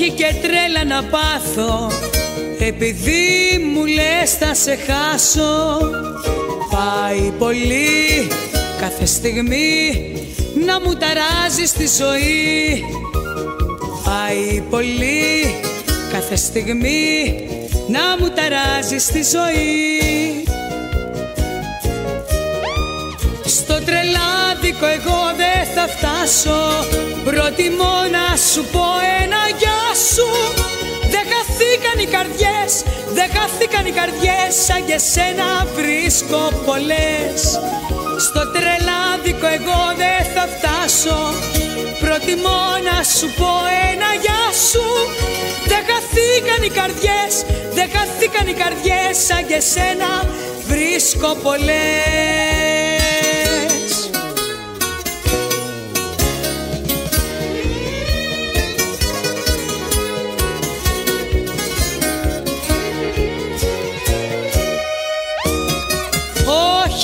Όχι και τρέλα να πάθω. Επειδή μου λες θα σε χάσω. Πάει πολύ κάθε στιγμή να μου ταράζει τη ζωή. Πάει πολύ κάθε στιγμή να μου ταράζει τη ζωή. Στο τρελάδικο εγώ δεν θα φτάσω. Προτιμώ να σου πω ένα γεια σου. Δεν χαθήκαν οι καρδιές, δεν χαθήκαν οι καρδιές Σαν και σένα βρίσκω πολλές. Στο τρελάδικο εγώ δεν θα φτάσω. Προτιμώ να σου πω ένα γεια σου. Δεν χαθήκαν οι καρδιές, δεν χαθήκαν οι καρδιές Σαν και σένα βρίσκω πολλές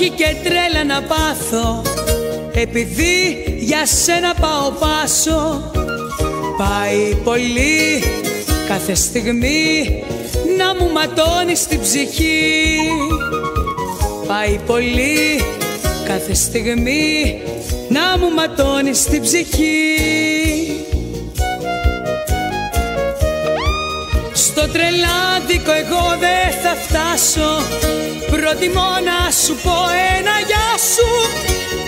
όχι και τρέλα να πάθω. Επειδή για σένα πάω πάσο. Πάει πολύ κάθε στιγμή να μου ματώνεις την ψυχή. Πάει πολύ κάθε στιγμή να μου ματώνεις την ψυχή Στο τρελάδικο εγώ δεν θα φτάσω. Προτιμώ να σου πω ένα γεια σου.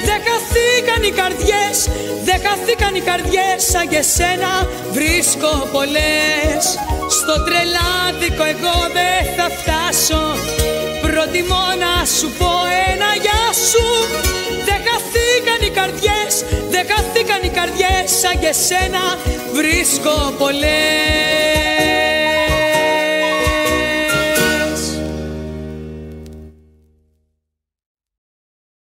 Δεν χαθήκαν οι καρδιές, δεν χαθήκαν οι καρδιές Σαν και σένα βρίσκω πολλές. Στο τρελάδικο εγώ δεν θα φτάσω. Προτιμώ να σου πω ένα γεια σου. Δεν χαθήκαν οι καρδιές, δεν χαθήκαν οι καρδιές Σαν και σένα βρίσκω πολλές